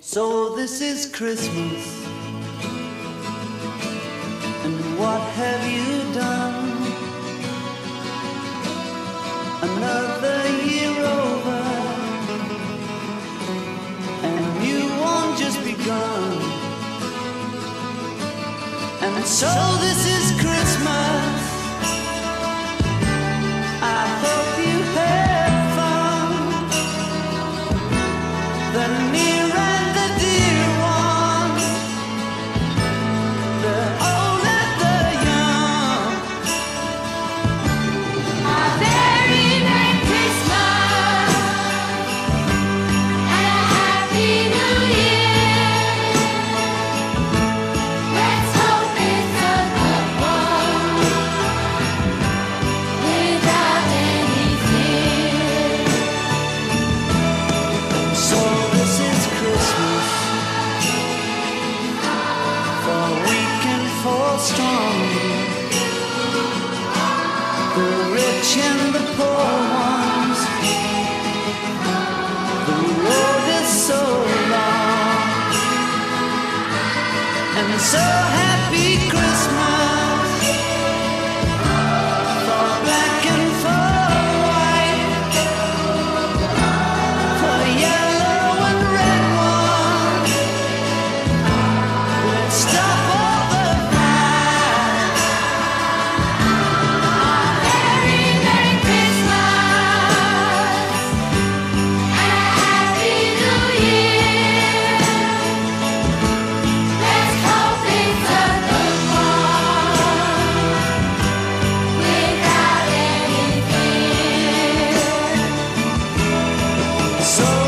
So this is Christmas. And what have you done? Another year over. And you won't just begun. And so this is Christmas. Strong, the rich and the poor ones. The road is so long, and so So